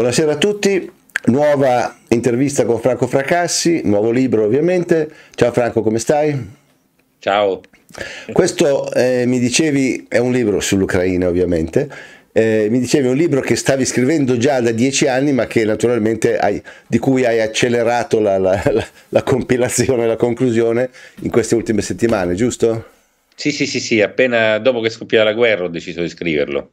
Buonasera a tutti, nuova intervista con Franco Fracassi, nuovo libro ovviamente. Ciao Franco, come stai? Ciao. Questo, eh, mi dicevi, è un libro sull'Ucraina ovviamente. Eh, mi dicevi un libro che stavi scrivendo già da dieci anni, ma che naturalmente hai, di cui hai accelerato la, la, la, la compilazione, la conclusione in queste ultime settimane, giusto? Sì, sì, sì, sì, appena dopo che è scoppiata la guerra ho deciso di scriverlo.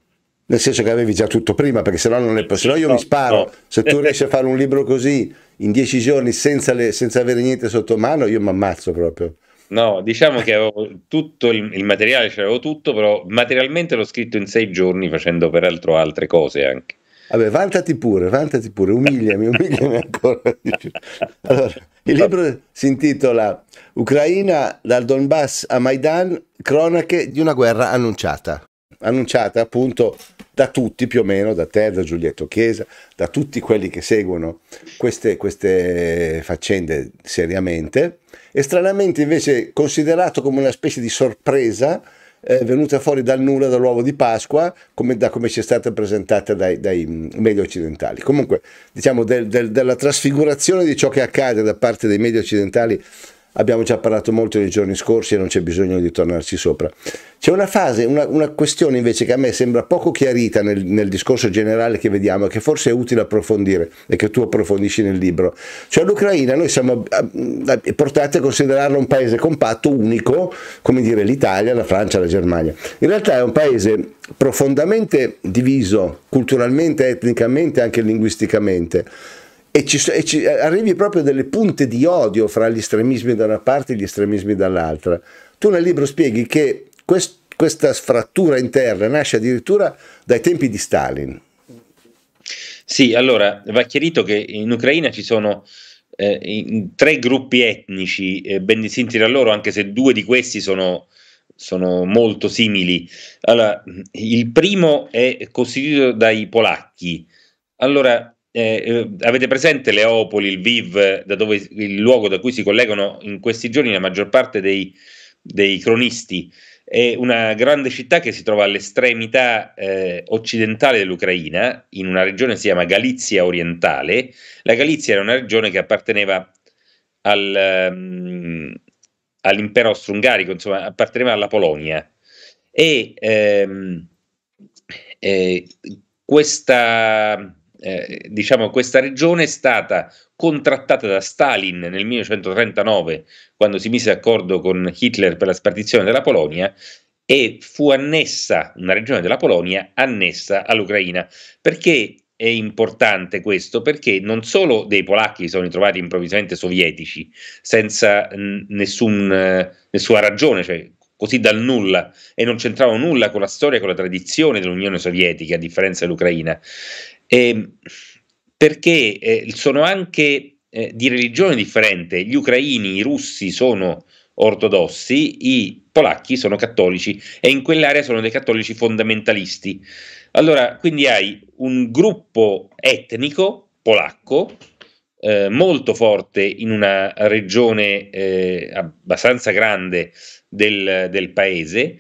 Nel senso che avevi già tutto prima, perché sennò non è possibile. Se no io mi sparo, no. se tu riesci a fare un libro così in dieci giorni senza, le, senza avere niente sotto mano, io mi ammazzo proprio. No, diciamo che avevo tutto il, il materiale, c'avevo tutto, però materialmente l'ho scritto in sei giorni facendo peraltro altre cose anche. Vabbè, vantati pure, vantati pure, umiliami, umiliami ancora di più. Allora, il libro si intitola Ucraina dal Donbass a Maidan, cronache di una guerra annunciata. Annunciata appunto da tutti più o meno, da te, da Giulietto Chiesa, da tutti quelli che seguono queste, queste faccende seriamente, e stranamente invece considerato come una specie di sorpresa eh, venuta fuori dal nulla, dall'uovo di Pasqua, come, da come ci è stata presentata dai, dai media occidentali. Comunque, diciamo, del, del, della trasfigurazione di ciò che accade da parte dei media occidentali abbiamo già parlato molto nei giorni scorsi e non c'è bisogno di tornarci sopra. C'è una fase, una, una questione invece che a me sembra poco chiarita nel, nel, discorso generale che vediamo e che forse è utile approfondire e che tu approfondisci nel libro. Cioè l'Ucraina noi siamo eh, portati a considerarla un paese compatto, unico, come dire l'Italia, la Francia, la Germania. In realtà è un paese profondamente diviso culturalmente, etnicamente e anche linguisticamente e, ci, e ci, arrivi proprio a delle punte di odio fra gli estremismi da una parte e gli estremismi dall'altra. Tu nel libro spieghi che quest, questa frattura interna nasce addirittura dai tempi di Stalin. Sì, allora va chiarito che in Ucraina ci sono eh, tre gruppi etnici eh, ben distinti da loro, anche se due di questi sono, sono molto simili. Allora, il primo è costituito dai polacchi. Allora, eh, eh, avete presente Leopoli, il Viv, da dove, il luogo da cui si collegano in questi giorni la maggior parte dei, dei cronisti? È una grande città che si trova all'estremità eh, occidentale dell'Ucraina, in una regione che si chiama Galizia orientale. La Galizia era una regione che apparteneva al, um, all'impero austro-ungarico, insomma, apparteneva alla Polonia. E ehm, eh, questa eh, diciamo, questa regione è stata contrattata da Stalin nel 1939, quando si mise d'accordo con Hitler per la spartizione della Polonia, e fu annessa, una regione della Polonia, annessa all'Ucraina. Perché è importante questo? Perché non solo dei polacchi si sono ritrovati improvvisamente sovietici, senza nessun, nessuna ragione, cioè così dal nulla e non c'entravano nulla con la storia, con la tradizione dell'Unione Sovietica, a differenza dell'Ucraina, eh, perché eh, sono anche eh, di religione differente. Gli ucraini, i russi sono ortodossi, i polacchi sono cattolici e in quell'area sono dei cattolici fondamentalisti. Allora, quindi hai un gruppo etnico polacco eh, molto forte in una regione eh, abbastanza grande del, del, paese.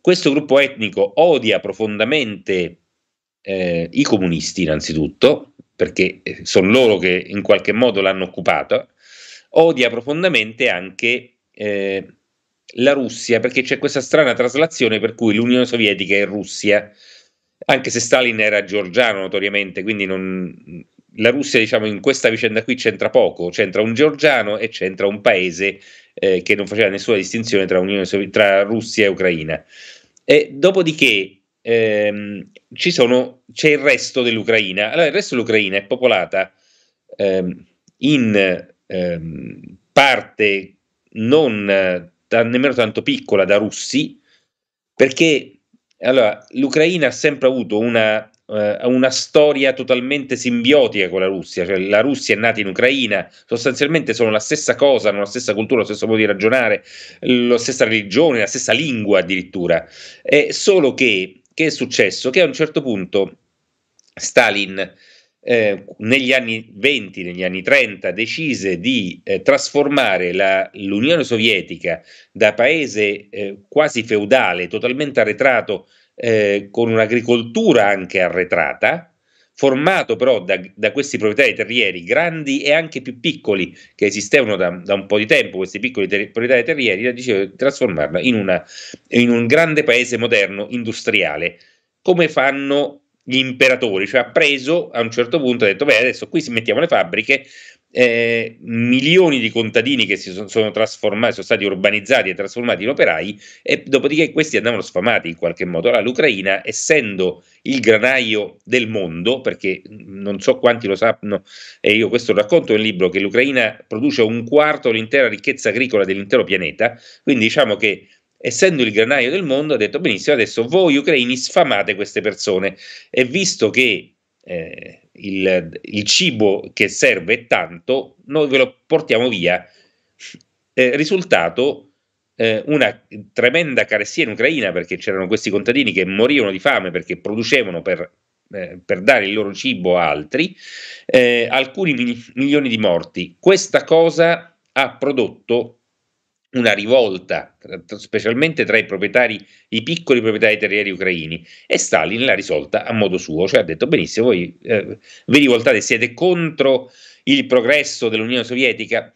Questo gruppo etnico odia profondamente eh, i comunisti innanzitutto, perché eh, sono loro che in qualche modo l'hanno occupata, odia profondamente anche eh, la Russia, perché c'è questa strana traslazione per cui l'Unione Sovietica è Russia, anche se Stalin era georgiano notoriamente, quindi non, la Russia diciamo in questa vicenda qui c'entra poco, c'entra un georgiano e c'entra un paese eh, che non faceva nessuna distinzione tra, tra Russia e Ucraina. E dopodiché ehm, sono, c'è il resto dell'Ucraina. Allora, il resto dell'Ucraina è popolata ehm, in ehm, parte non da, nemmeno tanto piccola da russi, perché allora, l'Ucraina ha sempre avuto una, uh, una, storia totalmente simbiotica con la Russia, cioè la Russia è nata in Ucraina, sostanzialmente sono la stessa cosa, hanno la stessa cultura, lo stesso modo di ragionare, la stessa religione, la stessa lingua addirittura, è solo che che è successo? Che a un certo punto Stalin eh, negli anni 20, negli anni 30 decise di eh, trasformare la, l'Unione Sovietica da paese eh, quasi feudale, totalmente arretrato, eh, con un'agricoltura anche arretrata, formato però da, da, questi proprietari terrieri grandi e anche più piccoli che esistevano da, da un po' di tempo, questi piccoli ter- proprietari terrieri, dicevo di trasformarla in, una, in un grande paese moderno industriale, come fanno gli imperatori, cioè ha preso a un certo punto, ha detto beh adesso qui si mettiamo le fabbriche, eh, milioni di contadini che si sono, sono, trasformati, sono stati urbanizzati e trasformati in operai e dopodiché questi andavano sfamati in qualche modo. Allora l'Ucraina, essendo il granaio del mondo, perché non so quanti lo sanno, e io questo racconto nel libro, che l'Ucraina produce un quarto dell'intera ricchezza agricola dell'intero pianeta, quindi diciamo che essendo il granaio del mondo ha detto benissimo, adesso voi ucraini sfamate queste persone e visto che eh, il, il, cibo che serve tanto, noi ve lo portiamo via. Eh, risultato, eh, una tremenda carestia in Ucraina perché c'erano questi contadini che morivano di fame perché producevano per, eh, per dare il loro cibo a altri, eh, alcuni mil- milioni di morti. Questa cosa ha prodotto una rivolta, specialmente tra i proprietari, i piccoli proprietari terrieri ucraini, e Stalin l'ha risolta a modo suo, cioè ha detto benissimo, voi eh, vi rivoltate, siete contro il progresso dell'Unione Sovietica,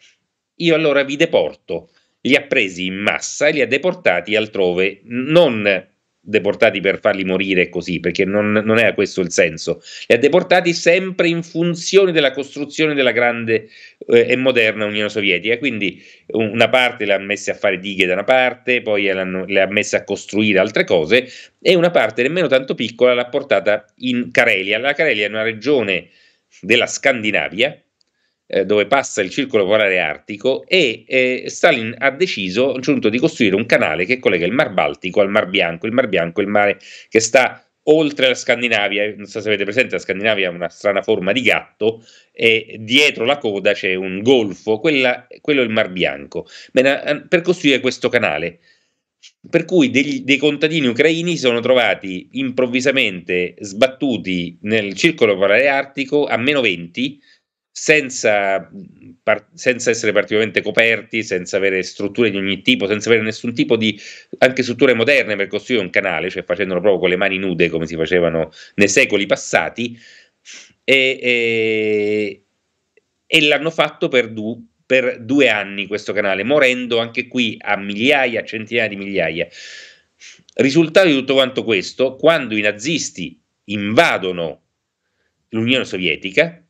io allora vi deporto. Li ha presi in massa e li ha deportati altrove, non deportati per farli morire così, perché non, non era questo il senso. Li ha deportati sempre in funzione della costruzione della grande eh, e moderna Unione Sovietica. Quindi una parte le ha messe a fare dighe da una parte, poi le ha messe a costruire altre cose, e una parte nemmeno tanto piccola l'ha portata in Carelia. La Carelia è una regione della Scandinavia, eh, dove passa il circolo polare artico e eh, Stalin ha deciso a di costruire un canale che collega il Mar Baltico al Mar Bianco. Il Mar Bianco è il mare che sta oltre la Scandinavia, non so se avete presente, la Scandinavia ha una strana forma di gatto e dietro la coda c'è un golfo, quella, quello è il Mar Bianco. Bene, per costruire questo canale, per cui degli, dei contadini ucraini sono trovati improvvisamente sbattuti nel circolo polare artico a meno 20 senza, par- senza, essere particolarmente coperti, senza avere strutture di ogni tipo, senza avere nessun tipo di anche strutture moderne per costruire un canale, cioè facendolo proprio con le mani nude come si facevano nei secoli passati, e, e, e l'hanno fatto per, du- per due anni questo canale, morendo anche qui a migliaia, centinaia di migliaia. Risultato di tutto quanto questo, quando i nazisti invadono l'Unione Sovietica,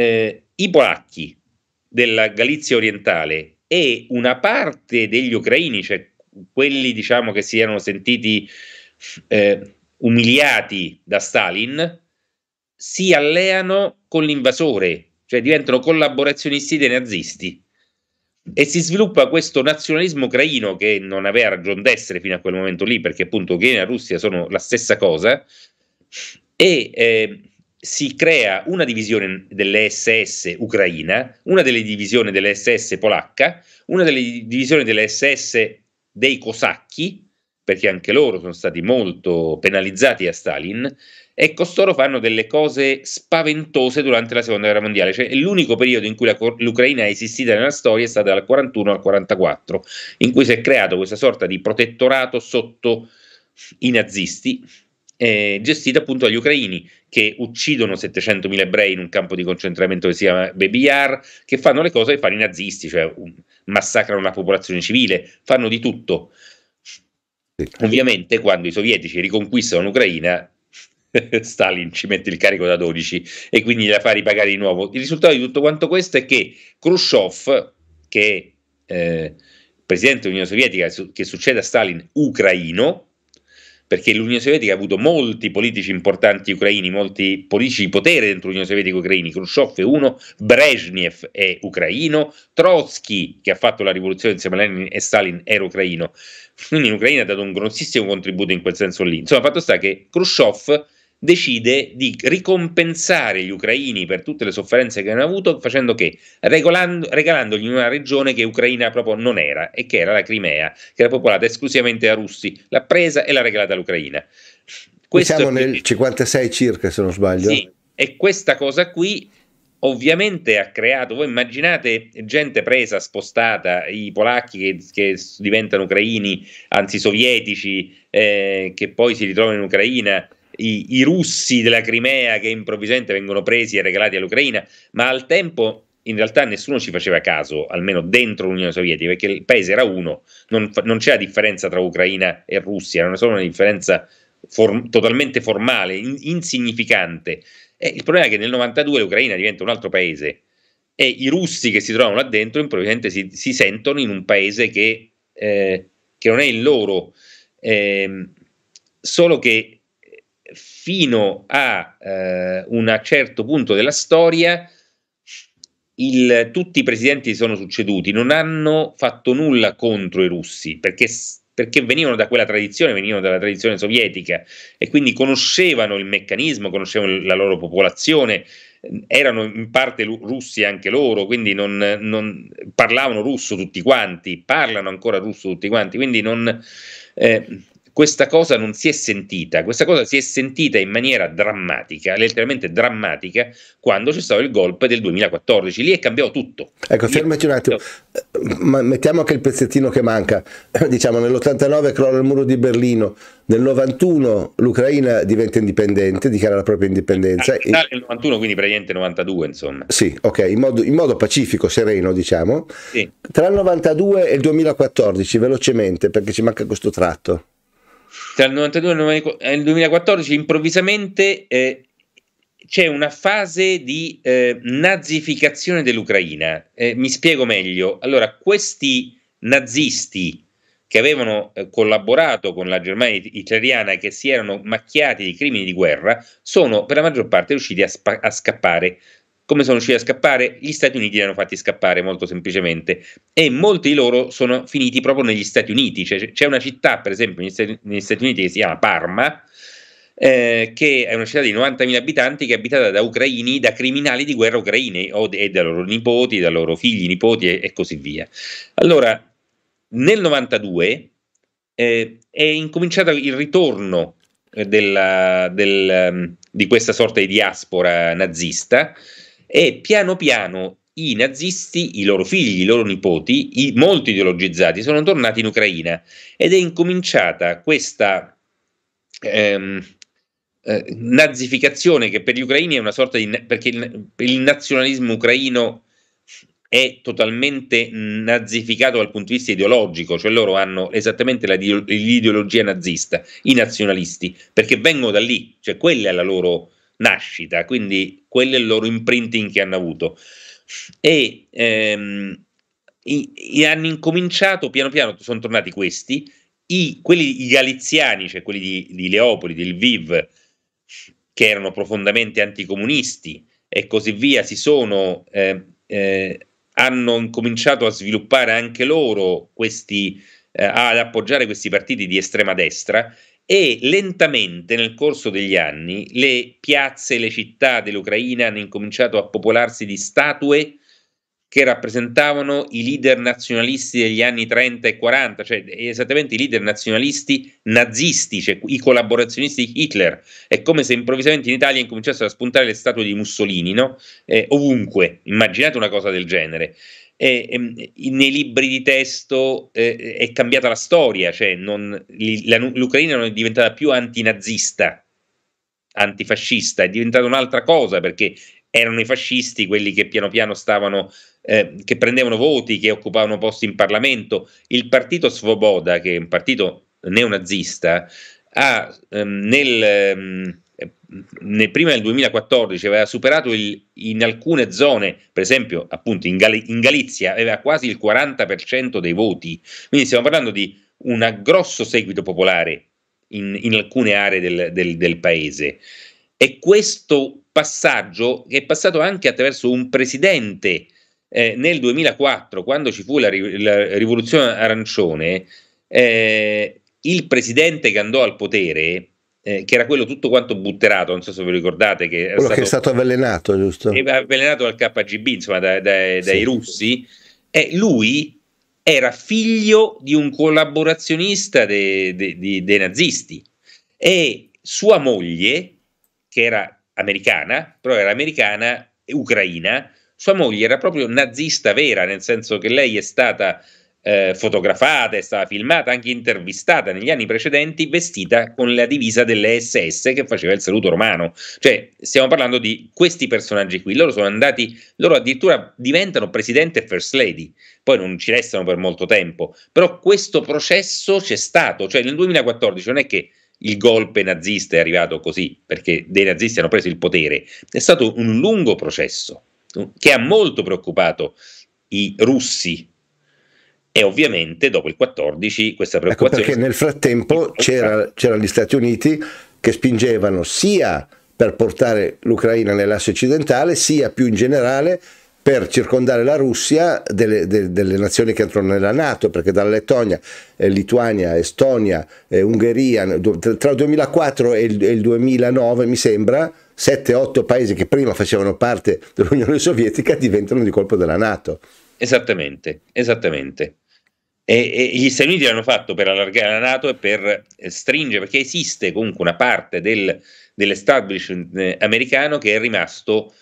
eh, i polacchi della Galizia orientale e una parte degli ucraini, cioè quelli diciamo che si erano sentiti eh, umiliati da Stalin, si alleano con l'invasore, cioè diventano collaborazionisti dei nazisti. E si sviluppa questo nazionalismo ucraino che non aveva ragione d'essere fino a quel momento lì, perché appunto Ucraina e Russia sono la stessa cosa, e eh, si crea una divisione delle SS ucraina, una delle divisioni delle SS polacca, una delle divisioni delle SS dei cosacchi, perché anche loro sono stati molto penalizzati a Stalin, e costoro fanno delle cose spaventose durante la seconda guerra mondiale, cioè l'unico periodo in cui la, l'Ucraina è esistita nella storia è stato dal 41 al 44, in cui si è creato questa sorta di protettorato sotto i nazisti, eh, gestita appunto dagli ucraini che uccidono 700.000 ebrei in un campo di concentramento che si chiama Baby Yar, che fanno le cose che fanno i nazisti, cioè um, massacrano la popolazione civile, fanno di tutto. Ovviamente quando i sovietici riconquistano l'Ucraina, Stalin ci mette il carico da 12 e quindi la fa ripagare di nuovo. Il risultato di tutto quanto questo è che Khrushchev, che è eh, presidente dell'Unione Sovietica, che succede a Stalin ucraino, perché l'Unione Sovietica ha avuto molti politici importanti ucraini, molti politici di potere dentro l'Unione Sovietica ucraini. Khrushchev è uno, Brezhnev è ucraino, Trotsky, che ha fatto la rivoluzione insieme a Lenin e Stalin, era ucraino. Quindi l'Ucraina ha dato un grossissimo contributo in quel senso lì. Insomma, fatto sta che Khrushchev decide di ricompensare gli ucraini per tutte le sofferenze che hanno avuto facendo che? Regolando, regalandogli una regione che ucraina proprio non era e che era la Crimea, che era popolata esclusivamente da russi, l'ha presa e l'ha regalata all'Ucraina. Questo Siamo nel 56 circa se non sbaglio. Sì, e questa cosa qui ovviamente ha creato, voi immaginate gente presa, spostata, i polacchi che, che diventano ucraini, anzi sovietici, eh, che poi si ritrovano in Ucraina i, i russi della Crimea che improvvisamente vengono presi e regalati all'Ucraina, ma al tempo in realtà nessuno ci faceva caso, almeno dentro l'Unione Sovietica, perché il paese era uno, non, non c'era differenza tra Ucraina e Russia, era solo una differenza for- totalmente formale, in- insignificante. E il problema è che nel 92 l'Ucraina diventa un altro paese e i russi che si trovano là dentro improvvisamente si, si sentono in un paese che, eh, che non è il loro, eh, solo che fino a eh, un certo punto della storia il, tutti i presidenti che sono succeduti non hanno fatto nulla contro i russi perché, perché, venivano da quella tradizione, venivano dalla tradizione sovietica e quindi conoscevano il meccanismo, conoscevano la loro popolazione, erano in parte russi anche loro, quindi non, non parlavano russo tutti quanti, parlano ancora russo tutti quanti, quindi non... Eh, questa cosa non si è sentita, questa cosa si è sentita in maniera drammatica, letteralmente drammatica, quando c'è stato il golpe del 2014, lì è cambiato tutto. Ecco, fermaci un attimo, Ma mettiamo anche il pezzettino che manca, diciamo nell'89 crolla il muro di Berlino, nel 91 l'Ucraina diventa indipendente, dichiara la propria indipendenza. Nel 91, quindi praticamente 92, insomma. Sì, ok, in modo, in modo pacifico, sereno, diciamo. Sì. Tra il 92 e il 2014, velocemente, perché ci manca questo tratto tra il 92 e il 2014 improvvisamente eh, c'è una fase di eh, nazificazione dell'Ucraina. Eh, mi spiego meglio. Allora, questi nazisti che avevano eh, collaborato con la Germania hitleriana e che si erano macchiati di crimini di guerra, sono per la maggior parte riusciti a, spa- a scappare come sono riusciti a scappare? Gli Stati Uniti li hanno fatti scappare molto semplicemente e molti di loro sono finiti proprio negli Stati Uniti. Cioè, c'è una città, per esempio, negli Stati, negli Stati Uniti che si chiama Parma, eh, che è una città di 90.000 abitanti che è abitata da ucraini, da criminali di guerra ucraini o e dai loro nipoti, dai loro figli, nipoti e, e così via. Allora, nel 92 eh, è incominciato il ritorno della, del, um, di questa sorta di diaspora nazista e piano piano i nazisti, i loro figli, i loro nipoti, i, molto ideologizzati, sono tornati in Ucraina ed è incominciata questa ehm, eh, nazificazione che per gli ucraini è una sorta di... perché il, il nazionalismo ucraino è totalmente nazificato dal punto di vista ideologico, cioè loro hanno esattamente la, l'ideologia nazista, i nazionalisti, perché vengono da lì, cioè quella è la loro nascita, quindi quello è il loro imprinting che hanno avuto. E ehm, i, i hanno incominciato piano piano, sono tornati questi, i, quelli i galiziani, cioè quelli di, di Leopoli, di Lviv, che erano profondamente anticomunisti e così via, si sono, eh, eh, hanno incominciato a sviluppare anche loro questi, eh, ad appoggiare questi partiti di estrema destra e lentamente nel corso degli anni le piazze e le città dell'Ucraina hanno incominciato a popolarsi di statue che rappresentavano i leader nazionalisti degli anni 30 e 40, cioè esattamente i leader nazionalisti nazisti, cioè i collaborazionisti di Hitler. È come se improvvisamente in Italia incominciassero a spuntare le statue di Mussolini, no? Eh, ovunque. Immaginate una cosa del genere eh, nei libri di testo eh, è cambiata la storia, cioè non, la, l'Ucraina non è diventata più antinazista, antifascista, è diventata un'altra cosa perché erano i fascisti quelli che piano piano stavano, eh, che prendevano voti, che occupavano posti in Parlamento. Il partito Svoboda, che è un partito neonazista, ha ehm, nel... Ehm, nel, prima del 2014 aveva superato il, in alcune zone, per esempio appunto in, Gal- in, Galizia, aveva quasi il 40% dei voti. Quindi stiamo parlando di un grosso seguito popolare in, in alcune aree del, del, del paese. E questo passaggio è passato anche attraverso un presidente eh, nel 2004, quando ci fu la, la rivoluzione arancione, eh, il presidente che andò al potere eh, che era quello tutto quanto butterato, non so se vi ricordate. Che quello stato, che è stato avvelenato, giusto? Avvelenato dal KGB, insomma, dai, dai, dai sì. russi. E lui era figlio di un collaborazionista dei, dei, dei nazisti e sua moglie, che era americana, però era americana e ucraina, sua moglie era proprio nazista vera, nel senso che lei è stata eh, fotografata, è stata filmata, anche intervistata negli anni precedenti, vestita con la divisa delle SS che faceva il saluto romano. Cioè, stiamo parlando di questi personaggi qui. Loro sono andati, loro addirittura diventano presidente e first lady, poi non ci restano per molto tempo. Però questo processo c'è stato, cioè nel 2014 non è che il golpe nazista è arrivato così perché dei nazisti hanno preso il potere, è stato un lungo processo che ha molto preoccupato i russi e ovviamente dopo il 14 questa ecco, preoccupazione... Ecco perché nel frattempo c'era, c'erano gli Stati Uniti che spingevano sia per portare l'Ucraina nell'asse occidentale, sia più in generale per circondare la Russia delle, delle, delle, nazioni che entrano nella Nato, perché dalla Lettonia, eh, Lituania, Estonia, eh, Ungheria, tra il 2004 e il, e il 2009 mi sembra, 7-8 paesi che prima facevano parte dell'Unione Sovietica diventano di colpo della Nato. Esattamente, esattamente. E, e, gli Stati Uniti l'hanno fatto per allargare la Nato e per eh, stringere, perché esiste comunque una parte del, dell'establishment eh, americano che è rimasto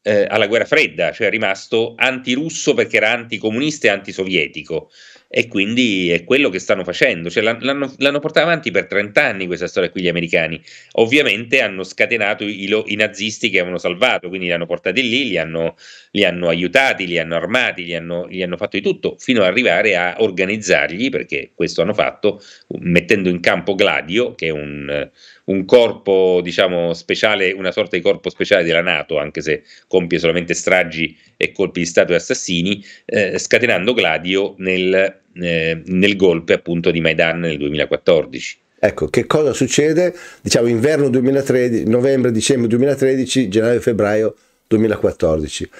eh, alla guerra fredda, cioè è rimasto antirusso perché era anticomunista e antisovietico e quindi è quello che stanno facendo, cioè, l'hanno, l'hanno, portata avanti per 30 anni questa storia qui gli americani, ovviamente hanno scatenato i, i nazisti che avevano salvato, quindi li hanno portati lì, li hanno, li hanno aiutati, li hanno armati, li hanno, li hanno, fatto di tutto, fino ad arrivare a organizzargli, perché questo hanno fatto mettendo in campo Gladio, che è un, un corpo diciamo speciale, una sorta di corpo speciale della Nato, anche se compie solamente stragi e colpi di Stato e assassini, eh, scatenando Gladio nel, eh, nel golpe appunto di Maidan nel 2014. Ecco, che cosa succede? Diciamo inverno 2013, novembre, dicembre 2013, gennaio, febbraio 2014.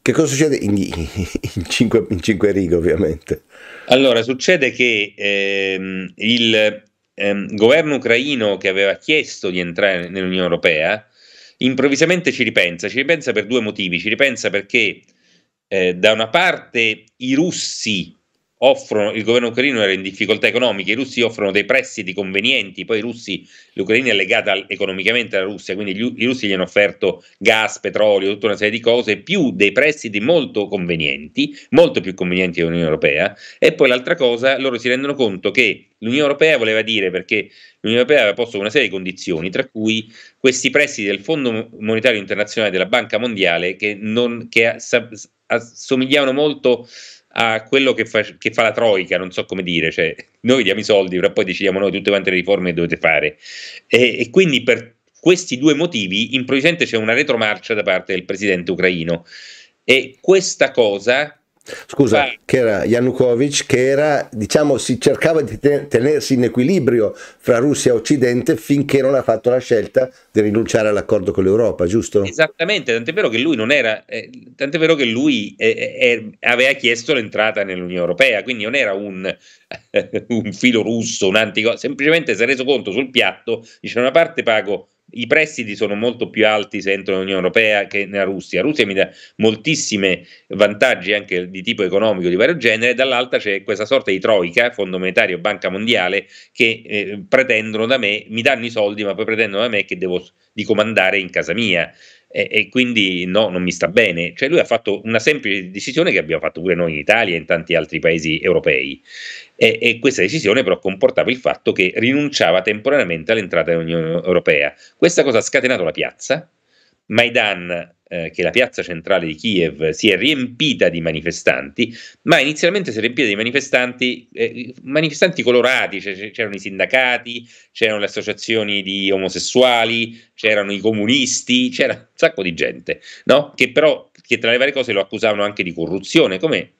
Che cosa succede? In, in, cinque, in cinque, righe ovviamente. Allora, succede che ehm, il ehm, governo ucraino che aveva chiesto di entrare nell'Unione Europea improvvisamente ci ripensa, ci ripensa per due motivi, ci ripensa perché eh, da una parte i russi offrono, il governo ucraino era in difficoltà economiche, i russi offrono dei prestiti convenienti, poi i russi, l'Ucraina è legata economicamente alla Russia, quindi gli, i russi gli hanno offerto gas, petrolio, tutta una serie di cose, più dei prestiti molto convenienti, molto più convenienti dell'Unione Europea, e poi l'altra cosa, loro si rendono conto che l'Unione Europea voleva dire, perché l'Unione Europea aveva posto una serie di condizioni, tra cui questi prestiti del Fondo Monetario Internazionale della Banca Mondiale, che, non, che assomigliavano molto a quello che fa, che fa, la Troica, non so come dire, cioè noi diamo i soldi, però poi decidiamo noi tutte quante le riforme che dovete fare. E, e quindi per questi due motivi improvvisamente c'è una retromarcia da parte del presidente ucraino e questa cosa Scusa, Beh. che era Yanukovych, che era, diciamo, si cercava di tenersi in equilibrio fra Russia e Occidente finché non ha fatto la scelta di rinunciare all'accordo con l'Europa, giusto? Esattamente, tant'è vero che lui non era, eh, tant'è vero che lui eh, eh, aveva chiesto l'entrata nell'Unione Europea, quindi non era un, un filo russo, un antico, semplicemente si è reso conto sul piatto, dice una parte pago i prestiti sono molto più alti se entro nell'Unione Europea che nella Russia. La Russia mi dà moltissimi vantaggi anche di tipo economico di vario genere, dall'altra c'è questa sorta di troica, Fondo Monetario, Banca Mondiale, che eh, pretendono da me, mi danno i soldi, ma poi pretendono da me che devo di comandare in casa mia e, e, quindi no, non mi sta bene. Cioè lui ha fatto una semplice decisione che abbiamo fatto pure noi in Italia e in tanti altri paesi europei e, e questa decisione però comportava il fatto che rinunciava temporaneamente all'entrata nell'Unione Europea. Questa cosa ha scatenato la piazza, Maidan eh, che la piazza centrale di Kiev si è riempita di manifestanti, ma inizialmente si è riempita di manifestanti, eh, manifestanti colorati, cioè, c'erano i sindacati, c'erano le associazioni di omosessuali, c'erano i comunisti, c'era un sacco di gente, no? che però che tra le varie cose lo accusavano anche di corruzione, come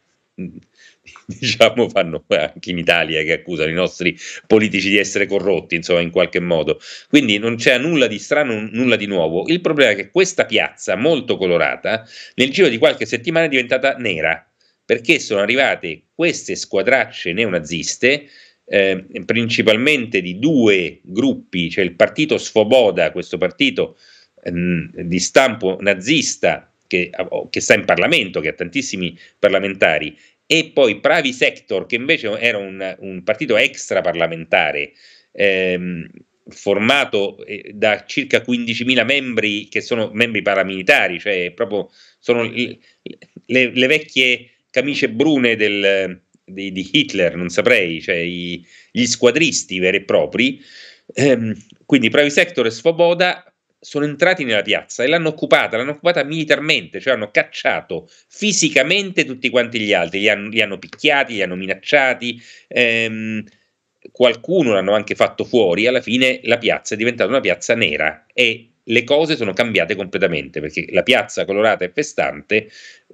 diciamo, fanno anche in Italia che accusano i nostri politici di essere corrotti, insomma, in qualche modo. Quindi non c'è nulla di strano, nulla di nuovo. Il problema è che questa piazza, molto colorata, nel giro di qualche settimana è diventata nera, perché sono arrivate queste squadracce neonaziste, eh, principalmente di due gruppi, cioè il partito Svoboda, questo partito ehm, di stampo nazista che, che, sta in Parlamento, che ha tantissimi parlamentari, e poi Pravi Sector, che invece era un, un partito extraparlamentare, ehm, formato eh, da circa 15.000 membri che sono membri paramilitari, cioè proprio sono le, le, le vecchie camicie brune del, di, di Hitler, non saprei, cioè i, gli squadristi veri e propri. Ehm, quindi Private Sector e Svoboda sono entrati nella piazza e l'hanno occupata, l'hanno occupata militarmente, cioè hanno cacciato fisicamente tutti quanti gli altri, li hanno, li hanno picchiati, li hanno minacciati, ehm, qualcuno l'hanno anche fatto fuori, alla fine la piazza è diventata una piazza nera e le cose sono cambiate completamente perché la piazza colorata e festante,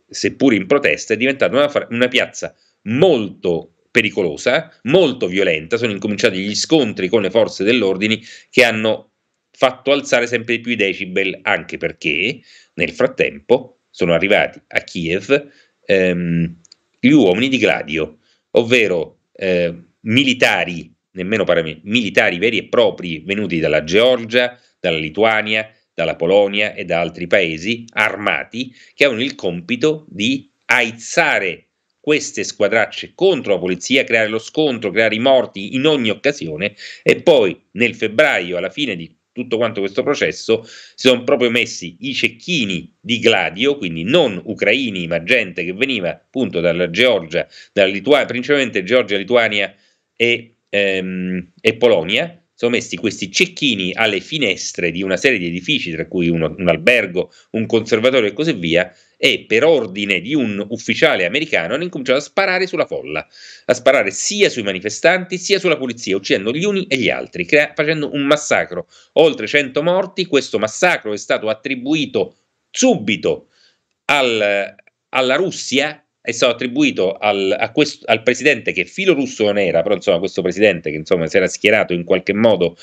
seppur in protesta, è diventata una, una piazza molto pericolosa, molto violenta, sono incominciati gli scontri con le forze dell'ordine che hanno fatto alzare sempre più i decibel, anche perché nel frattempo sono arrivati a Kiev ehm, gli uomini di Gladio, ovvero eh, militari, nemmeno paramilitari, militari veri e propri venuti dalla Georgia, dalla Lituania, dalla Polonia e da altri paesi armati che avevano il compito di aizzare queste squadracce contro la polizia, creare lo scontro, creare i morti in ogni occasione e poi nel febbraio, alla fine di tutto quanto questo processo, si sono proprio messi i cecchini di Gladio, quindi non ucraini, ma gente che veniva appunto dalla Georgia, dalla Lituania, principalmente Georgia, Lituania e, ehm, e Polonia, sono messi questi cecchini alle finestre di una serie di edifici, tra cui uno, un albergo, un conservatorio e così via, e per ordine di un ufficiale americano hanno incominciato a sparare sulla folla, a sparare sia sui manifestanti sia sulla polizia, uccidendo gli uni e gli altri, crea- facendo un massacro. Oltre 100 morti, questo massacro è stato attribuito subito al, alla Russia è stato attribuito al, questo, al, presidente che filorusso non era, però insomma questo presidente che insomma si era schierato in qualche modo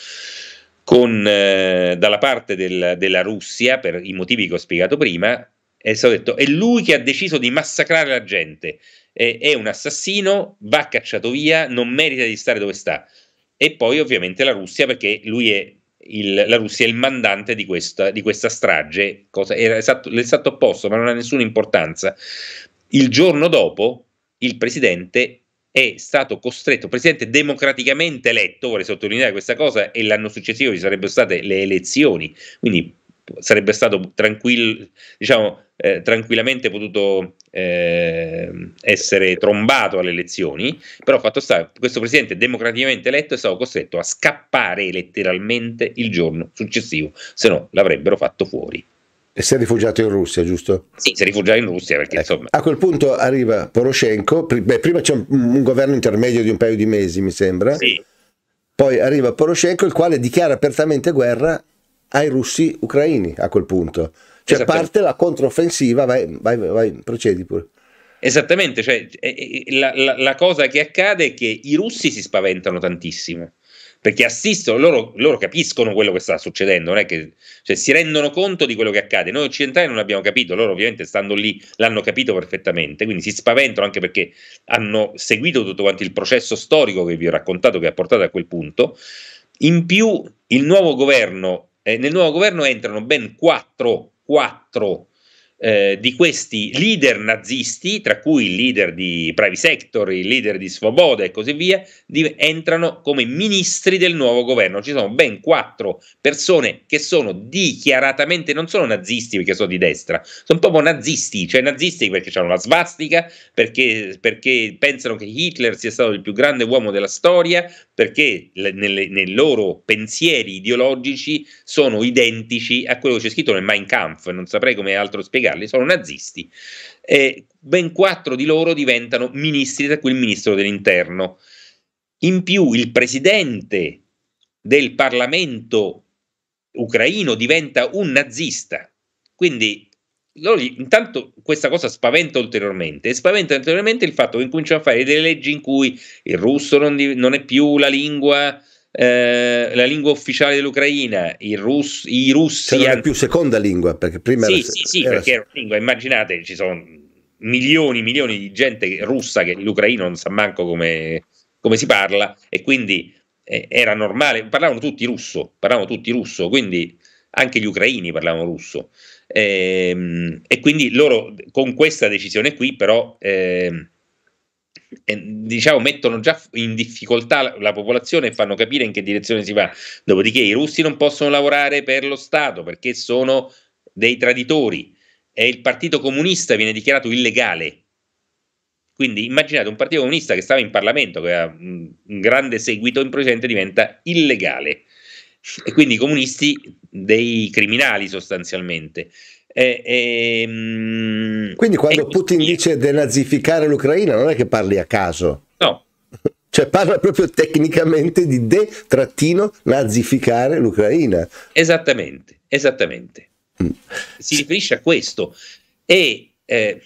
con, eh, dalla parte del, della Russia per i motivi che ho spiegato prima, è stato detto è lui che ha deciso di massacrare la gente, è, è un assassino, va cacciato via, non merita di stare dove sta. E poi ovviamente la Russia perché lui è il, la Russia è il mandante di questa, di questa strage, cosa, era esatto, l'esatto opposto, ma non ha nessuna importanza. Il giorno dopo il presidente è stato costretto, presidente democraticamente eletto, vorrei sottolineare questa cosa, e l'anno successivo ci sarebbero state le elezioni, quindi sarebbe stato tranquill, diciamo, eh, tranquillamente potuto eh, essere trombato alle elezioni, però fatto sta, questo presidente democraticamente eletto è stato costretto a scappare letteralmente il giorno successivo, se no l'avrebbero fatto fuori. E si è rifugiato in Russia, giusto? Sì, si è rifugiato in Russia perché ecco. insomma... A quel punto arriva Poroshenko, beh, prima c'è un, un, governo intermedio di un paio di mesi, mi sembra. Sì. Poi arriva Poroshenko, il quale dichiara apertamente guerra ai russi ucraini a quel punto. Cioè parte la controffensiva, vai, vai, vai procedi pure. Esattamente, cioè, la, la, la cosa che accade è che i russi si spaventano tantissimo perché assistono, loro, loro, capiscono quello che sta succedendo, non è che cioè, si rendono conto di quello che accade. Noi occidentali non abbiamo capito, loro ovviamente stando lì l'hanno capito perfettamente, quindi si spaventano anche perché hanno seguito tutto quanto il processo storico che vi ho raccontato che ha portato a quel punto. In più, il nuovo governo, eh, nel nuovo governo entrano ben quattro, quattro eh, di questi leader nazisti, tra cui il leader di Private Sector, il leader di Svoboda e così via, di, entrano come ministri del nuovo governo. Ci sono ben quattro persone che sono dichiaratamente, non sono nazisti perché sono di destra, sono proprio nazisti, cioè nazisti perché hanno la svastica, perché, perché, pensano che Hitler sia stato il più grande uomo della storia, perché le, nelle, nei loro pensieri ideologici sono identici a quello che c'è scritto nel Mein Kampf, non saprei come altro spiegarli, sono nazisti. E ben quattro di loro diventano ministri, tra cui il ministro dell'interno. In più il presidente del Parlamento ucraino diventa un nazista. Quindi loro, intanto questa cosa spaventa ulteriormente e spaventa ulteriormente il fatto che incominciano a fare delle leggi in cui il russo non, di, non è più la lingua eh, la lingua ufficiale dell'Ucraina, i, russ, i russi... Cioè non è più seconda lingua, perché prima sì, era... Sì, sì, era... perché era una lingua, immaginate, ci sono milioni e milioni di gente russa che l'ucraino non sa manco come, come si parla e quindi eh, era normale, parlavano tutti russo, parlavano tutti russo, quindi anche gli ucraini parlavano russo. Eh, e quindi loro con questa decisione qui però... Eh, diciamo, mettono già in difficoltà la, la, popolazione e fanno capire in che direzione si va. Dopodiché i russi non possono lavorare per lo Stato perché sono dei traditori e il Partito Comunista viene dichiarato illegale. Quindi immaginate un partito comunista che stava in Parlamento, che aveva un grande seguito, improvvisamente diventa illegale. E quindi i comunisti dei criminali sostanzialmente. E, e, mm, quindi quando Putin dice denazificare l'Ucraina non è che parli a caso. No. Cioè parla proprio tecnicamente di de-nazificare l'Ucraina. Esattamente, esattamente. Mm. Si riferisce a questo. E, eh,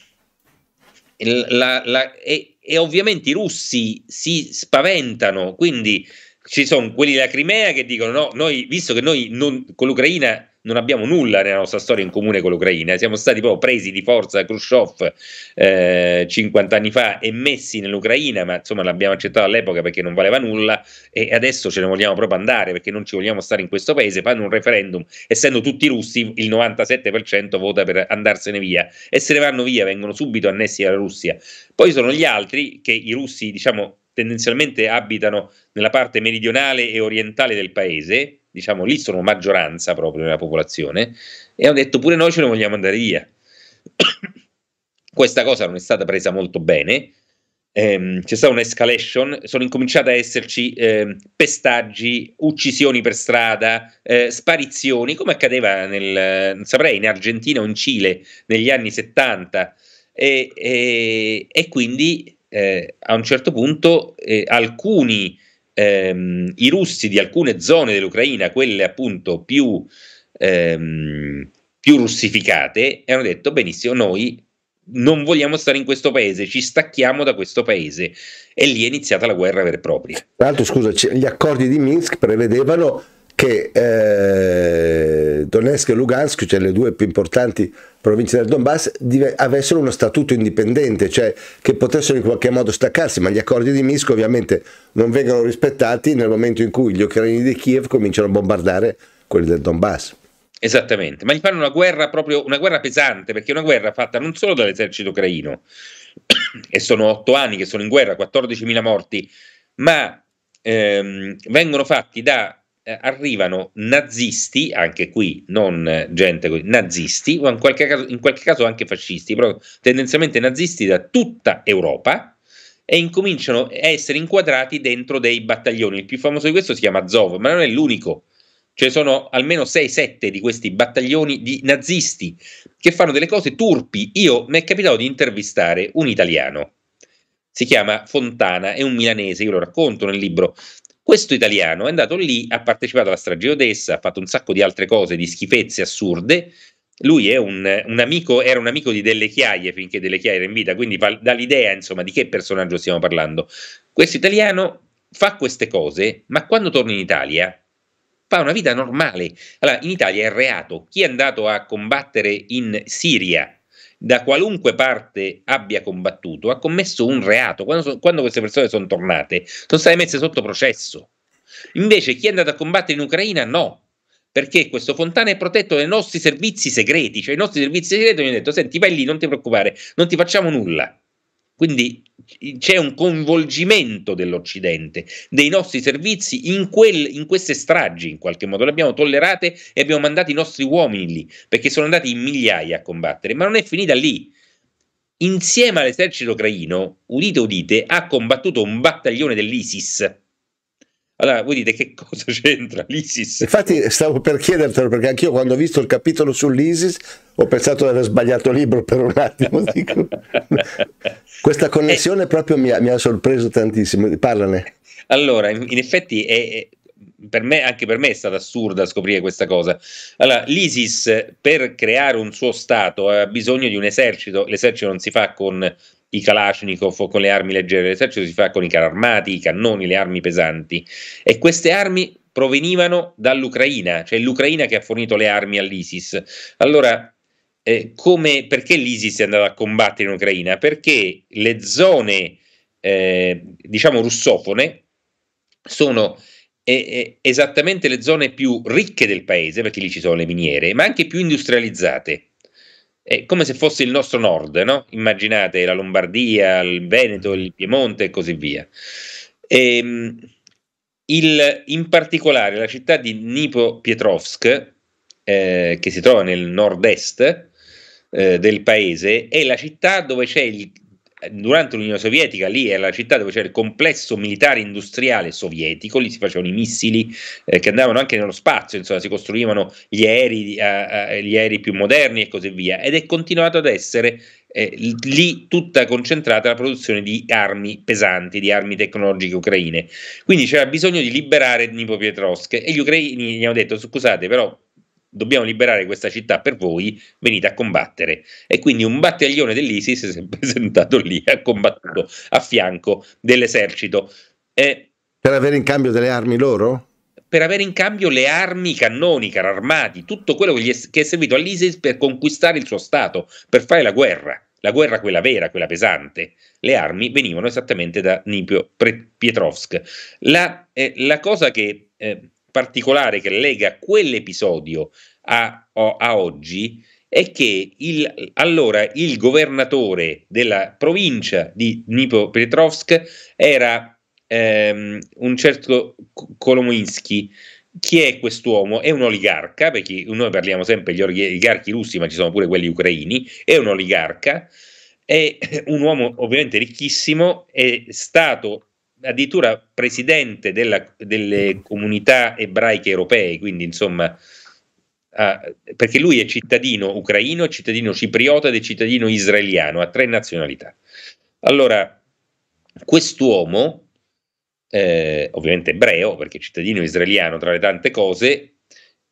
la, la, e, e ovviamente i russi si spaventano, quindi ci sono quelli della Crimea che dicono no, noi, visto che noi non, con l'Ucraina non abbiamo nulla nella nostra storia in comune con l'Ucraina, siamo stati proprio presi di forza da Khrushchev eh, 50 anni fa e messi nell'Ucraina, ma insomma l'abbiamo accettato all'epoca perché non valeva nulla e adesso ce ne vogliamo proprio andare perché non ci vogliamo stare in questo paese, fanno un referendum, essendo tutti russi il 97% vota per andarsene via e se ne vanno via, vengono subito annessi alla Russia. Poi sono gli altri che i russi diciamo tendenzialmente abitano nella parte meridionale e orientale del paese, diciamo lì sono maggioranza proprio nella popolazione, e hanno detto pure noi ce ne vogliamo andare via. Questa cosa non è stata presa molto bene, ehm, c'è stata un'escalation, sono incominciate a esserci eh, pestaggi, uccisioni per strada, eh, sparizioni, come accadeva nel, saprei, in Argentina o in Cile negli anni 70, e, e, e quindi eh, a un certo punto eh, alcuni, ehm, i russi di alcune zone dell'Ucraina, quelle appunto più, ehm, più russificate, hanno detto benissimo, noi non vogliamo stare in questo paese, ci stacchiamo da questo paese e lì è iniziata la guerra vera e propria. Tra l'altro, scusa, gli accordi di Minsk prevedevano che eh, Donetsk e Lugansk, cioè le due più importanti province del Donbass, avessero uno statuto indipendente, cioè che potessero in qualche modo staccarsi, ma gli accordi di Minsk ovviamente non vengono rispettati nel momento in cui gli ucraini di Kiev cominciano a bombardare quelli del Donbass. Esattamente, ma gli fanno una guerra proprio una guerra pesante, perché è una guerra fatta non solo dall'esercito ucraino, e sono otto anni che sono in guerra, 14.000 morti, ma ehm, vengono fatti da eh, arrivano nazisti, anche qui non eh, gente nazisti, o in qualche, caso, in qualche caso anche fascisti, però tendenzialmente nazisti da tutta Europa e incominciano a essere inquadrati dentro dei battaglioni. Il più famoso di questo si chiama Azov, ma non è l'unico. Ce ne sono almeno 6-7 di questi battaglioni di nazisti che fanno delle cose turpi. Io mi è capitato di intervistare un italiano, si chiama Fontana, è un milanese, io lo racconto nel libro, questo italiano è andato lì, ha partecipato alla strage Odessa, ha fatto un sacco di altre cose, di schifezze assurde. Lui un, un amico, era un amico di Delle Chiaie finché Delle Chiaie era in vita, quindi dà l'idea insomma di che personaggio stiamo parlando. Questo italiano fa queste cose, ma quando torna in Italia fa una vita normale. Allora, in Italia è reato. Chi è andato a combattere in Siria da qualunque parte abbia combattuto, ha commesso un reato. Quando, quando queste persone sono tornate, sono state messe sotto processo. Invece chi è andato a combattere in Ucraina no, perché questo Fontana è protetto dai nostri servizi segreti, cioè i nostri servizi segreti mi hanno detto senti vai lì, non ti preoccupare, non ti facciamo nulla. Quindi c'è un coinvolgimento dell'Occidente, dei nostri servizi in, quel, in, queste stragi, in qualche modo. Le abbiamo tollerate e abbiamo mandato i nostri uomini lì, perché sono andati in migliaia a combattere, ma non è finita lì. Insieme all'esercito ucraino, udite udite, ha combattuto un battaglione dell'ISIS allora, voi dite che cosa c'entra l'ISIS? Infatti stavo per chiedertelo perché anch'io quando ho visto il capitolo sull'ISIS ho pensato di aver sbagliato libro per un attimo. Dico. Questa connessione eh, proprio mi ha, mi ha, sorpreso tantissimo, parlane. Allora, in, in effetti è, è, per me, anche per me è stata assurda scoprire questa cosa. Allora, l'ISIS per creare un suo Stato ha bisogno di un esercito, l'esercito non si fa con i Kalashnikov o con le armi leggere, l'esercito si fa con i carri armati, i cannoni, le armi pesanti e queste armi provenivano dall'Ucraina, cioè l'Ucraina che ha fornito le armi all'ISIS. Allora, eh, come, perché l'ISIS è andato a combattere in Ucraina? Perché le zone, eh, diciamo, russofone sono eh, esattamente le zone più ricche del paese, perché lì ci sono le miniere, ma anche più industrializzate. È come se fosse il nostro nord, no? Immaginate la Lombardia, il Veneto, il Piemonte e così via. E, ehm, il, in particolare la città di Dnipropetrovsk, eh, che si trova nel nord-est eh, del paese, è la città dove c'è il, durante l'Unione Sovietica, lì era la città dove c'era il complesso militare industriale sovietico, lì si facevano i missili eh, che andavano anche nello spazio, insomma si costruivano gli aerei, eh, gli aerei più moderni e così via, ed è continuato ad essere eh, lì tutta concentrata la produzione di armi pesanti, di armi tecnologiche ucraine. Quindi c'era bisogno di liberare Dnipropetrovsk e gli ucraini gli hanno detto scusate però dobbiamo liberare questa città per voi, venite a combattere. E quindi un battaglione dell'ISIS si è presentato lì, ha combattuto a fianco dell'esercito. Eh, per avere in cambio delle armi loro? Per avere in cambio le armi, i cannoni, i carri armati, tutto quello che, è, che è servito all'ISIS per conquistare il suo Stato, per fare la guerra. La guerra, quella vera, quella pesante. Le armi venivano esattamente da Nipio Pietrovsk. La, eh, la cosa che eh, particolare che lega quell'episodio a, a oggi è che il, allora il governatore della provincia di Dnipropetrovsk era ehm, un certo Kolomoinsky. Chi è quest'uomo? È un oligarca, perché noi parliamo sempre degli oligarchi russi, ma ci sono pure quelli ucraini, è un oligarca, è un uomo ovviamente ricchissimo, è stato addirittura presidente della, delle comunità ebraiche europee, quindi insomma, uh, perché lui è cittadino ucraino, cittadino cipriota ed è cittadino israeliano, ha tre nazionalità. Allora, quest'uomo, eh, ovviamente ebreo, perché cittadino israeliano tra le tante cose,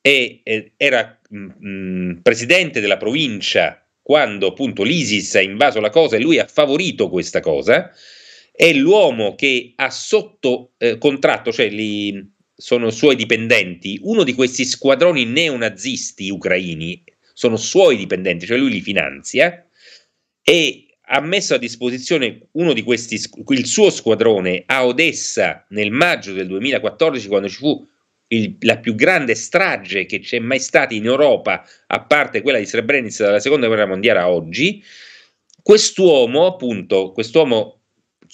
è, è, era mh, mm, mm, presidente della provincia quando appunto l'ISIS ha invaso la cosa e lui ha favorito questa cosa, è l'uomo che ha sotto eh, contratto, cioè li, sono suoi dipendenti, uno di questi squadroni neonazisti ucraini, sono suoi dipendenti, cioè lui li finanzia, e ha messo a disposizione uno di questi, il suo squadrone a Odessa nel maggio del 2014, quando ci fu il, la più grande strage che c'è mai stata in Europa, a parte quella di Srebrenica dalla seconda guerra mondiale a oggi. Quest'uomo, appunto, quest'uomo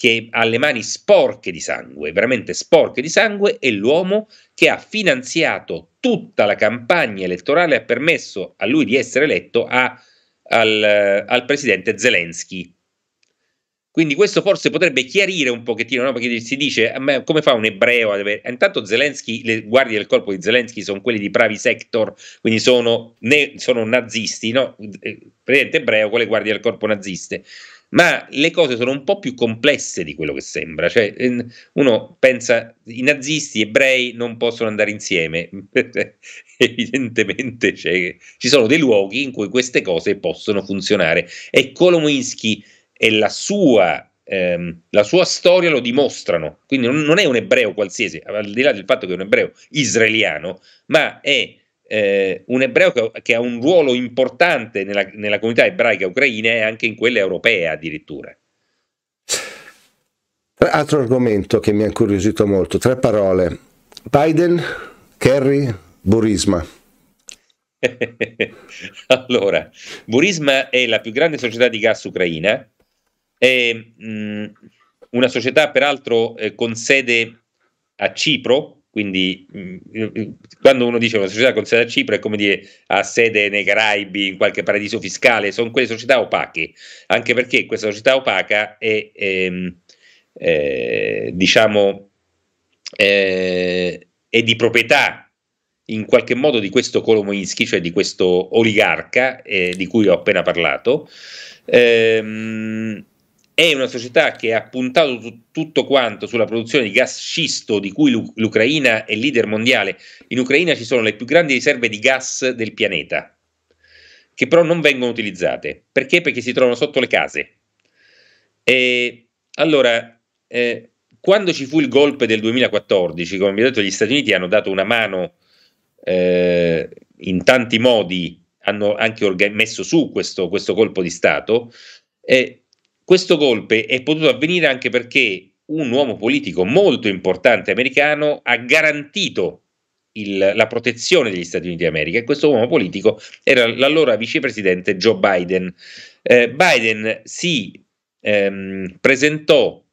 che ha le mani sporche di sangue, veramente sporche di sangue, è l'uomo che ha finanziato tutta la campagna elettorale e ha permesso a lui di essere eletto a, al, al, presidente Zelensky. Quindi questo forse potrebbe chiarire un pochettino, no? perché si dice come fa un ebreo ad avere... Intanto Zelensky, le guardie del corpo di Zelensky sono quelli di Pravi Sector, quindi sono, ne, sono nazisti, no? Eh, presidente ebreo con le guardie del corpo naziste ma le cose sono un po' più complesse di quello che sembra. Cioè, uno pensa i nazisti, ebrei non possono andare insieme. Evidentemente cioè, ci sono dei luoghi in cui queste cose possono funzionare. E Kolomoisky e la sua, ehm, la sua storia lo dimostrano. Quindi non è un ebreo qualsiasi, al di là del fatto che è un ebreo israeliano, ma è eh, un ebreo che, che, ha un ruolo importante nella, nella comunità ebraica ucraina e anche in quella europea addirittura. Altro argomento che mi ha incuriosito molto, tre parole. Biden, Kerry, Burisma. allora, Burisma è la più grande società di gas ucraina, è mh, una società peraltro eh, con sede a Cipro, quindi mm, mm, quando uno dice una società con sede a Cipro è come dire ha sede nei Caraibi, in qualche paradiso fiscale, sono quelle società opache, anche perché questa società opaca è, è, ehm, è eh, diciamo, è, è, di proprietà in qualche modo di questo Kolomoinsky, cioè di questo oligarca eh, di cui ho appena parlato. Ehm, è una società che ha puntato t- tutto quanto sulla produzione di gas scisto di cui l'U- l'Ucraina è leader mondiale. In Ucraina ci sono le più grandi riserve di gas del pianeta, che però non vengono utilizzate. Perché? Perché si trovano sotto le case. E allora, eh, quando ci fu il golpe del 2014, come vi ho detto, gli Stati Uniti hanno dato una mano eh, in tanti modi, hanno anche orga- messo su questo, questo colpo di Stato. Eh, questo golpe è potuto avvenire anche perché un uomo politico molto importante americano ha garantito il, la protezione degli Stati Uniti d'America e questo uomo politico era l'allora vicepresidente Joe Biden. Eh, Biden si ehm, presentò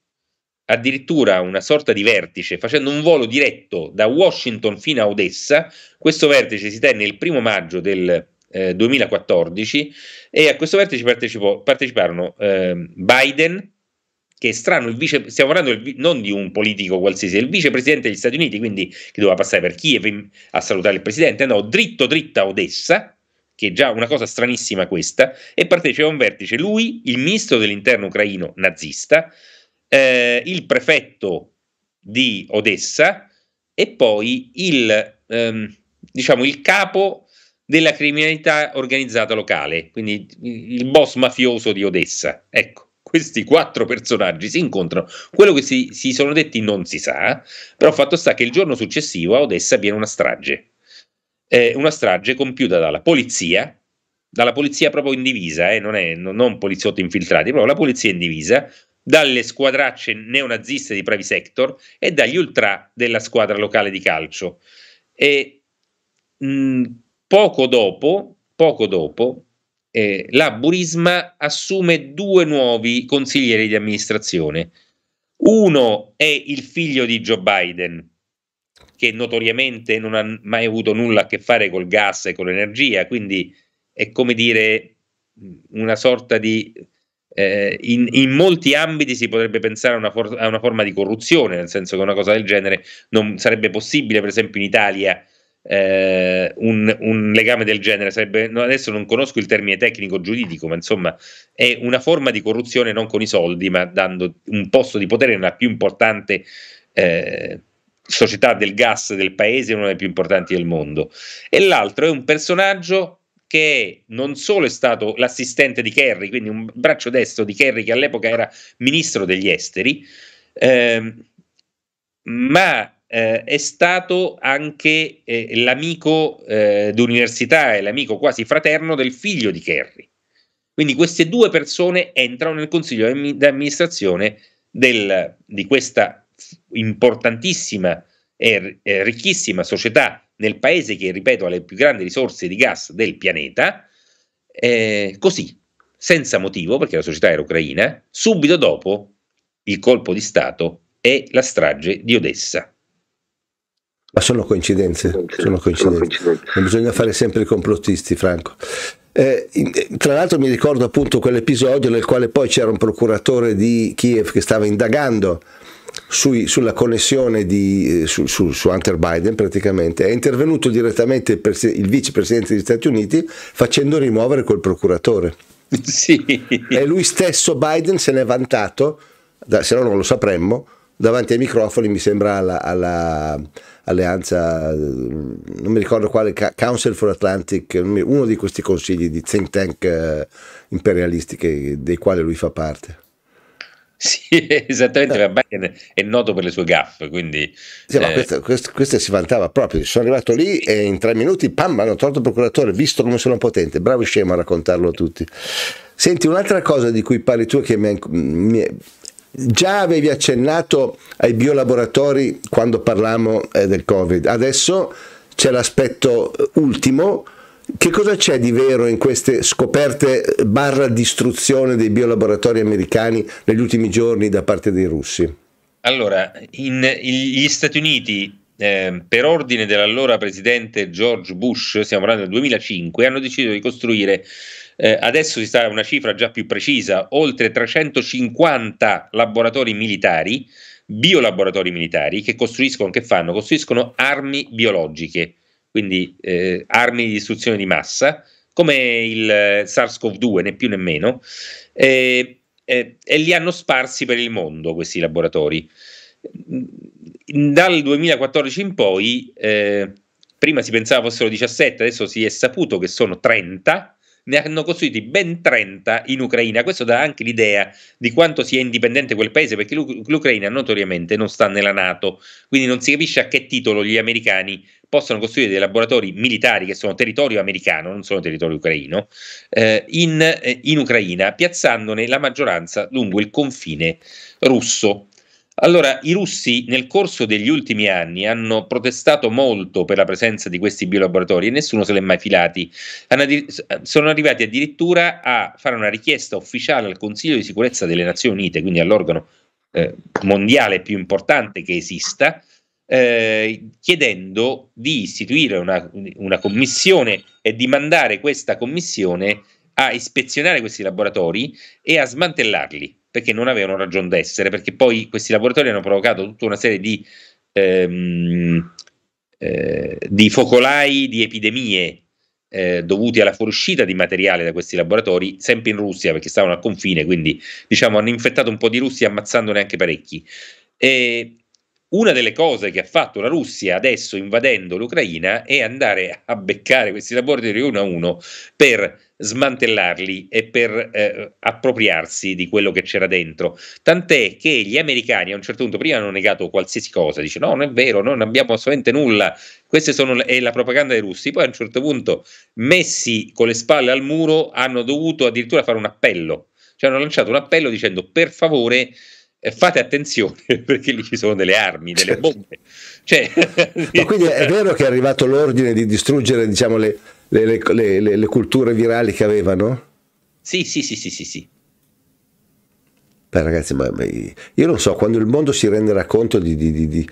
addirittura una sorta di vertice facendo un volo diretto da Washington fino a Odessa. Questo vertice si tenne il primo maggio del eh, 2014 e a questo vertice parteciparono eh, Biden, che è strano, vice, stiamo parlando del, non di un politico qualsiasi, il vicepresidente degli Stati Uniti, quindi che doveva passare per Kiev a salutare il presidente, andò dritto dritto a Odessa, che è già una cosa stranissima questa, e partecipa a un vertice lui, il ministro dell'interno ucraino nazista, eh, il prefetto di Odessa e poi il, ehm, diciamo, il capo della criminalità organizzata locale, quindi il boss mafioso di Odessa. Ecco questi quattro personaggi si incontrano. Quello che si, si, sono detti non si sa, però fatto sta che il giorno successivo a Odessa avviene una strage. Eh, una strage compiuta dalla polizia, dalla polizia proprio in divisa, eh, non, è, non, non poliziotti infiltrati, proprio la polizia in divisa, dalle squadracce neonaziste di Pravi Sector e dagli ultra della squadra locale di calcio. E mh, poco dopo, poco dopo eh, la Burisma assume due nuovi consiglieri di amministrazione. Uno è il figlio di Joe Biden, che notoriamente non ha mai avuto nulla a che fare col gas e con l'energia, quindi è come dire una sorta di... Eh, in, in, molti ambiti si potrebbe pensare a una, for- a una, forma di corruzione, nel senso che una cosa del genere non sarebbe possibile, per esempio in Italia, eh, un, un, legame del genere sarebbe, adesso non conosco il termine tecnico giuridico, ma insomma è una forma di corruzione non con i soldi, ma dando un posto di potere nella più importante eh, società del gas del paese, una delle più importanti del mondo. E l'altro è un personaggio che non solo è stato l'assistente di Kerry, quindi un braccio destro di Kerry che all'epoca era ministro degli esteri, eh, ma eh, è stato anche eh, l'amico eh, d'università e l'amico quasi fraterno del figlio di Kerry. Quindi queste due persone entrano nel consiglio di amministrazione del, di questa importantissima e ricchissima società nel paese che, ripeto, ha le più grandi risorse di gas del pianeta, eh, così, senza motivo, perché la società era ucraina, subito dopo il colpo di Stato e la strage di Odessa. Ma sono coincidenze, sono coincidenze. Non bisogna fare sempre i complottisti, Franco. Eh, eh, tra l'altro mi ricordo appunto quell'episodio nel quale poi c'era un procuratore di Kiev che stava indagando sui, sulla connessione di, eh, su, su, su, Hunter Biden praticamente, è intervenuto direttamente il, pres- il vicepresidente degli Stati Uniti facendo rimuovere quel procuratore. Sì. E lui stesso Biden se n'è vantato, da, se no non lo sapremmo, davanti ai microfoni, mi sembra alla, alla alleanza, non mi ricordo quale, Council for Atlantic, uno di questi consigli di think tank eh, imperialisti dei quali lui fa parte. Sì, esattamente, eh. Biden è noto per le sue gaffe, quindi... Sì, eh... questa, questa, questa, si vantava proprio, sono arrivato lì e in tre minuti, pam, hanno tolto il procuratore, visto come sono potente, bravo scemo a raccontarlo a tutti. Senti, un'altra cosa di cui parli tu che mi, mi, Già avevi accennato ai biolaboratori quando parlammo eh, del Covid, adesso c'è l'aspetto eh, ultimo. Che cosa c'è di vero in queste scoperte barra distruzione dei biolaboratori americani negli ultimi giorni da parte dei russi? Allora, in, gli Stati Uniti, eh, per ordine dell'allora presidente George Bush, stiamo parlando del 2005, hanno deciso di costruire eh, adesso si sta a una cifra già più precisa, oltre 350 laboratori militari, biolaboratori militari, che costruiscono, che fanno? Costruiscono armi biologiche, quindi eh, armi di distruzione di massa, come il eh, SARS-CoV-2, né più né meno, e li hanno sparsi per il mondo questi laboratori. Dal 2014 in poi, eh, prima si pensava fossero 17, adesso si è saputo che sono 30 ne hanno costruiti ben 30 in Ucraina. Questo dà anche l'idea di quanto sia indipendente quel paese, perché l'Ucraina notoriamente non sta nella Nato, quindi non si capisce a che titolo gli americani possono costruire dei laboratori militari che sono territorio americano, non sono territorio ucraino, eh, in, eh, in Ucraina, piazzandone la maggioranza lungo il confine russo. Allora, i russi nel corso degli ultimi anni hanno protestato molto per la presenza di questi biolaboratori e nessuno se l'è mai filati. sono arrivati addirittura a fare una richiesta ufficiale al Consiglio di sicurezza delle Nazioni Unite, quindi all'organo eh, mondiale più importante che esista, eh, chiedendo di istituire una, una commissione e di mandare questa commissione a ispezionare questi laboratori e a smantellarli perché non avevano ragione d'essere, perché poi questi laboratori hanno provocato tutta una serie di, ehm, eh, di focolai, di epidemie eh, dovuti alla fuoriuscita di materiale da questi laboratori, sempre in Russia perché stavano a confine, quindi diciamo hanno infettato un po' di russi ammazzandone anche parecchi. E una delle cose che ha fatto la Russia adesso invadendo l'Ucraina è andare a beccare questi laboratori uno a uno per smantellarli e per eh, appropriarsi di quello che c'era dentro. Tant'è che gli americani a un certo punto prima hanno negato qualsiasi cosa, dice no, non è vero, non abbiamo assolutamente nulla, questa è la propaganda dei russi. Poi a un certo punto, messi con le spalle al muro, hanno dovuto addirittura fare un appello, cioè hanno lanciato un appello dicendo per favore fate attenzione perché lì ci sono delle armi, delle certo. bombe. Cioè, Ma quindi è vero che è arrivato l'ordine di distruggere diciamo, le, le, le, le, culture virali che avevano? Sì, sì, sì, sì, sì. sì. Beh, ragazzi, ma, ma, io non so, quando il mondo si renderà conto di, di, di, di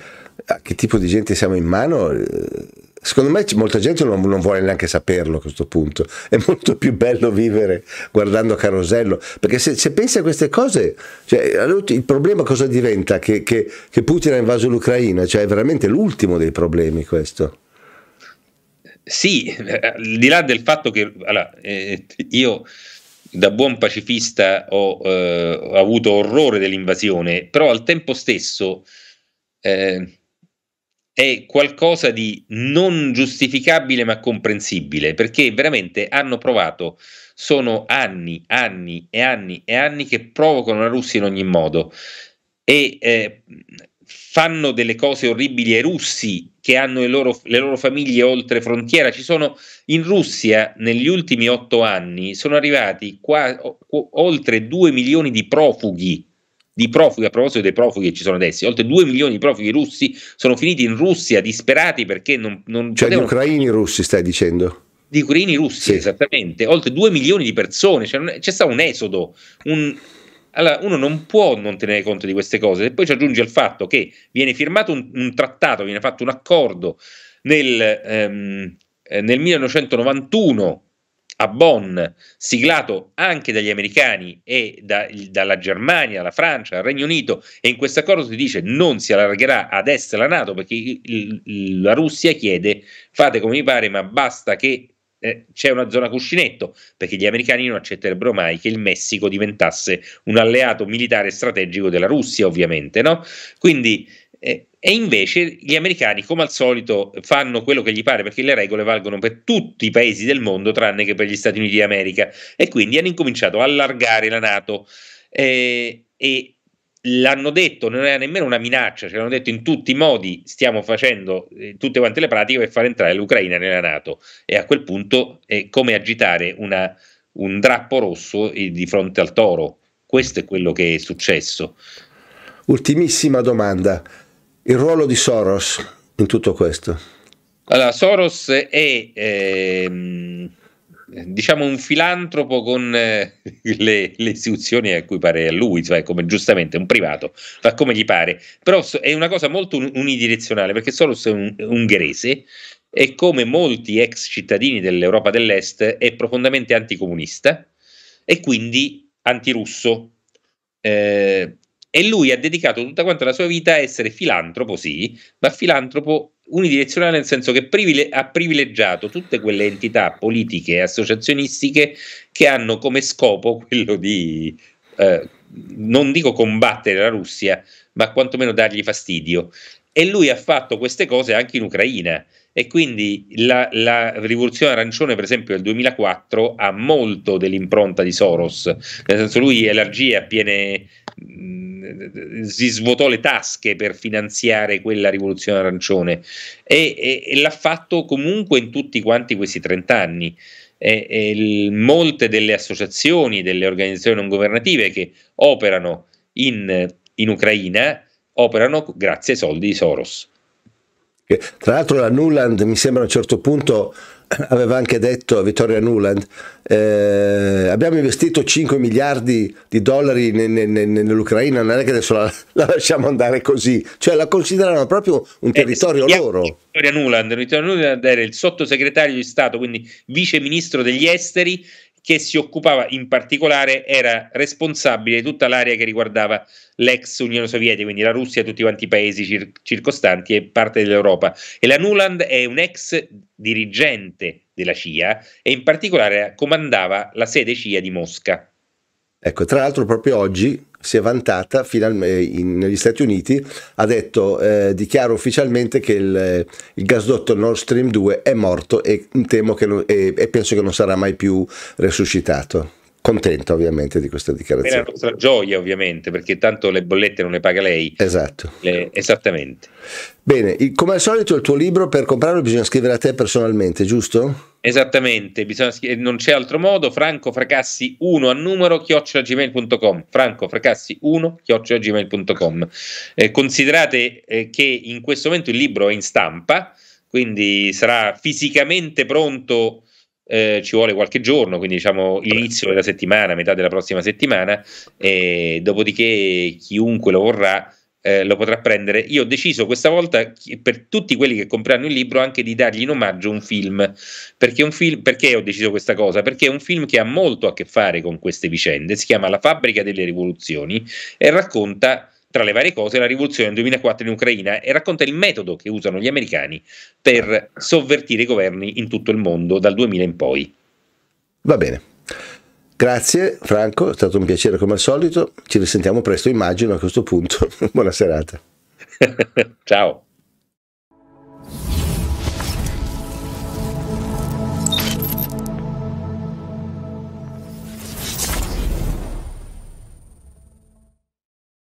a che tipo di gente siamo in mano, eh, Secondo me molta gente non, non, vuole neanche saperlo a questo punto. È molto più bello vivere guardando Carosello, perché se, se pensi a queste cose, cioè, il problema cosa diventa? Che, che, che Putin ha invaso l'Ucraina, cioè è veramente l'ultimo dei problemi questo. Sì, al di là del fatto che allora, eh, io da buon pacifista ho, eh, ho, avuto orrore dell'invasione, però al tempo stesso eh, è qualcosa di non giustificabile ma comprensibile, perché veramente hanno provato, sono anni, anni e anni e anni che provocano la Russia in ogni modo e eh, fanno delle cose orribili ai russi che hanno le loro, le loro famiglie oltre frontiera. Ci sono in Russia negli ultimi otto anni sono arrivati qua, o, oltre due milioni di profughi di profughi, a proposito dei profughi che ci sono adesso, oltre 2 milioni di profughi russi sono finiti in Russia disperati perché non, non cioè potevano... gli ucraini russi stai dicendo? Di ucraini russi, sì. esattamente, oltre 2 milioni di persone, cioè, c'è stato un esodo, un... Allora, uno non può non tenere conto di queste cose e poi ci aggiunge il fatto che viene firmato un, un trattato, viene fatto un accordo nel, ehm, eh, nel 1991 a Bonn, siglato anche dagli americani e da, dalla Germania, dalla Francia, dal Regno Unito, e in questo accordo si dice non si allargherà ad est la Nato perché il, il, la Russia chiede fate come vi pare, ma basta che eh, c'è una zona cuscinetto, perché gli americani non accetterebbero mai che il Messico diventasse un alleato militare strategico della Russia, ovviamente, no? Quindi eh, e invece gli americani, come al solito, fanno quello che gli pare perché le regole valgono per tutti i paesi del mondo tranne che per gli Stati Uniti d'America. E quindi hanno incominciato a allargare la Nato. Eh, e l'hanno detto, non era nemmeno una minaccia, ce l'hanno detto in tutti i modi, stiamo facendo eh, tutte quante le pratiche per far entrare l'Ucraina nella Nato. E a quel punto è come agitare una, un drappo rosso eh, di fronte al toro. Questo è quello che è successo. Ultimissima domanda il ruolo di Soros in tutto questo? Allora, Soros è ehm, diciamo un filantropo con eh, le, le, istituzioni a cui pare a lui, cioè come giustamente un privato, fa come gli pare, però è una cosa molto unidirezionale perché Soros è un ungherese e come molti ex cittadini dell'Europa dell'Est è profondamente anticomunista e quindi antirusso. Eh, e lui ha dedicato tutta quanta la sua vita a essere filantropo, sì, ma filantropo unidirezionale nel senso che privile- ha privilegiato tutte quelle entità politiche e associazionistiche che hanno come scopo quello di, eh, non dico combattere la Russia, ma quantomeno dargli fastidio. E lui ha fatto queste cose anche in Ucraina. E quindi la, la, rivoluzione arancione, per esempio, del 2004 ha molto dell'impronta di Soros, nel senso lui elargì a piene si svuotò le tasche per finanziare quella rivoluzione arancione e, e, e l'ha fatto comunque in tutti quanti questi 30 anni. E, il, molte delle associazioni, delle organizzazioni non governative che operano in, in Ucraina operano grazie ai soldi di Soros. Tra l'altro la Nuland mi sembra a un certo punto aveva anche detto Vittoria Nuland, eh, abbiamo investito 5 miliardi di dollari ne, ne, ne, nell'Ucraina, non è che adesso la, la, lasciamo andare così, cioè la considerano proprio un eh, territorio eh, loro. Vittoria Nuland, Vittoria Nuland era il sottosegretario di Stato, quindi vice ministro degli esteri, che si occupava in particolare, era responsabile di tutta l'area che riguardava l'ex Unione Sovietica, quindi la Russia e tutti quanti i paesi cir- circostanti e parte dell'Europa. E la Nuland è un ex dirigente della CIA e in particolare comandava la sede CIA di Mosca. Ecco, tra l'altro proprio oggi si è vantata finalmente negli Stati Uniti, ha detto, eh, dichiara ufficialmente che il, il, gasdotto Nord Stream 2 è morto e, temo che non, e, e penso che non sarà mai più resuscitato contenta ovviamente di questa dichiarazione. È la nostra gioia ovviamente, perché tanto le bollette non le paga lei. Esatto. Le, esattamente. Bene, come al solito il tuo libro per comprarlo bisogna scrivere a te personalmente, giusto? Esattamente, scrivere, non c'è altro modo, Franco Fracassi 1 a numero chiocciolagmail.com, Franco Fracassi 1 chiocciolagmail.com. Eh, considerate eh, che in questo momento il libro è in stampa, quindi sarà fisicamente pronto eh, ci vuole qualche giorno, quindi diciamo inizio della settimana, metà della prossima settimana, e dopodiché chiunque lo vorrà eh, lo potrà prendere. Io ho deciso questa volta per tutti quelli che compreranno il libro anche di dargli in omaggio un film. Perché, un film. perché ho deciso questa cosa? Perché è un film che ha molto a che fare con queste vicende, si chiama La fabbrica delle rivoluzioni e racconta tra le varie cose, la rivoluzione del 2004 in Ucraina e racconta il metodo che usano gli americani per sovvertire i governi in tutto il mondo dal 2000 in poi. Va bene. Grazie Franco, è stato un piacere come al solito. Ci risentiamo presto, immagino a questo punto. Buona serata. Ciao.